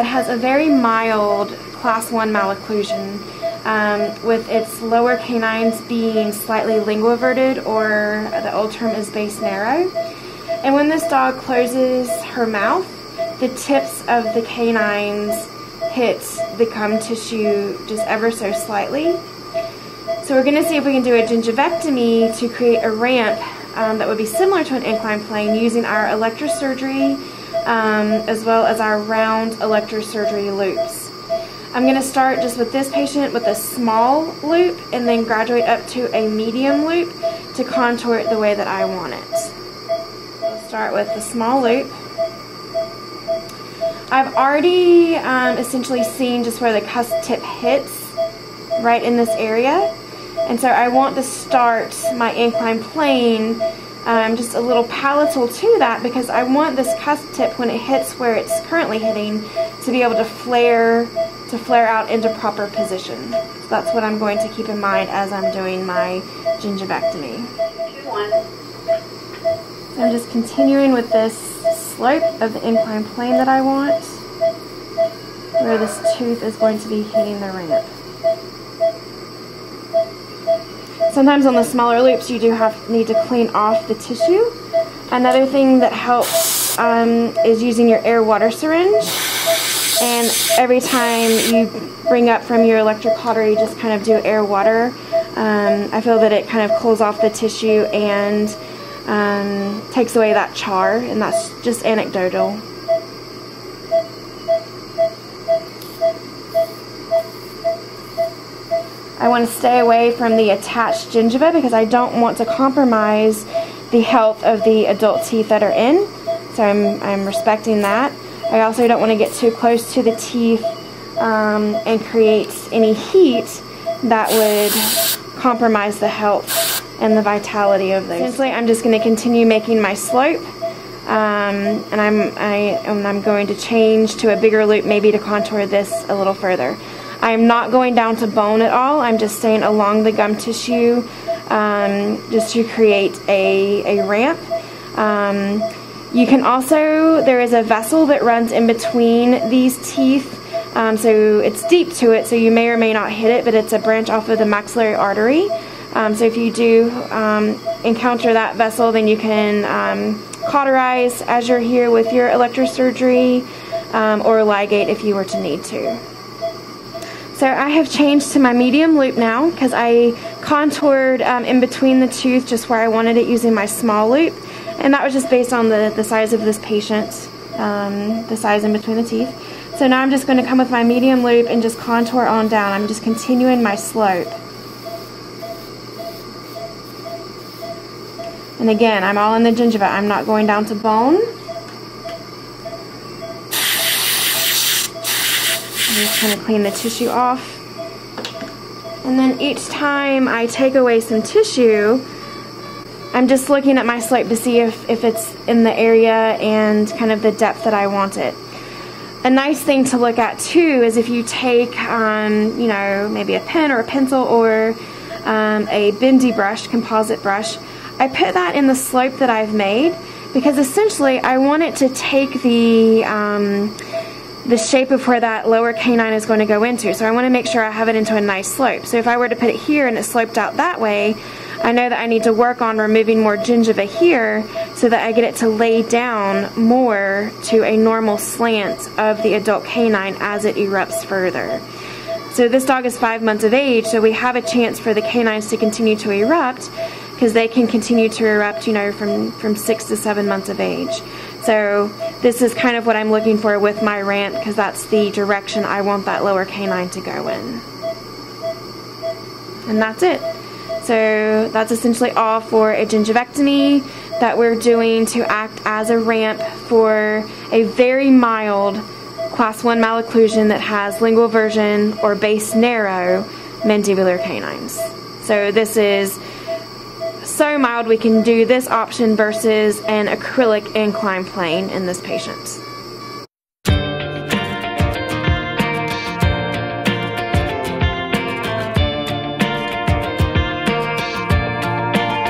that has a very mild class 1 malocclusion um, with its lower canines being slightly linguoverted or the old term is base narrow. And when this dog closes her mouth, the tips of the canines hit the gum tissue just ever so slightly. So we're going to see if we can do a gingivectomy to create a ramp um, that would be similar to an incline plane using our electrosurgery um, as well as our round electrosurgery loops. I'm going to start just with this patient with a small loop and then graduate up to a medium loop to contour it the way that I want it. We'll start with the small loop. I've already um, essentially seen just where the cusp tip hits right in this area. And so I want to start my incline plane um, just a little palatal to that because I want this cusp tip when it hits where it's currently hitting to be able to flare to flare out into proper position. So that's what I'm going to keep in mind as I'm doing my gingivectomy. So I'm just continuing with this slope of the incline plane that I want where this tooth is going to be hitting the ramp. Sometimes on the smaller loops you do have need to clean off the tissue. Another thing that helps um, is using your air water syringe. And every time you bring up from your electrocautery, you just kind of do air water. Um, I feel that it kind of cools off the tissue and um, takes away that char, and that's just anecdotal. I want to stay away from the attached gingiva because I don't want to compromise the health of the adult teeth that are in. So I'm, I'm respecting that. I also don't want to get too close to the teeth um, and create any heat that would compromise the health and the vitality of those. Essentially, I'm just going to continue making my slope. Um, and I'm I, and I'm going to change to a bigger loop maybe to contour this a little further. I'm not going down to bone at all. I'm just staying along the gum tissue um, just to create a, a ramp. Um, you can also, there is a vessel that runs in between these teeth. Um, so it's deep to it, so you may or may not hit it, but it's a branch off of the maxillary artery. Um, so if you do um, encounter that vessel, then you can um, cauterize as you're here with your electrosurgery or ligate if you were to need to. So I have changed to my medium loop now because I contoured um, in between the tooth just where I wanted it using my small loop. And that was just based on the, the size of this patient, um, the size in between the teeth. So now I'm just going to come with my medium loop and just contour on down. I'm just continuing my slope. And again, I'm all in the gingiva. I'm not going down to bone. I'm just going to clean the tissue off. And then each time I take away some tissue, I'm just looking at my slope to see if, if it's in the area and kind of the depth that I want it. A nice thing to look at too is if you take, um, you know, maybe a pen or a pencil or um, a bendy brush, composite brush, I put that in the slope that I've made because essentially I want it to take the um, the shape of where that lower canine is going to go into. So I want to make sure I have it into a nice slope. So if I were to put it here and it sloped out that way, I know that I need to work on removing more gingiva here so that I get it to lay down more to a normal slant of the adult canine as it erupts further. So this dog is five months of age, so we have a chance for the canines to continue to erupt because they can continue to erupt, you know, from, from six to seven months of age. So this is kind of what I'm looking for with my ramp because that's the direction I want that lower canine to go in. And that's it. So that's essentially all for a gingivectomy that we're doing to act as a ramp for a very mild class 1 malocclusion that has linguoversion or base narrow mandibular canines. So this is so mild we can do this option versus an acrylic incline plane in this patient.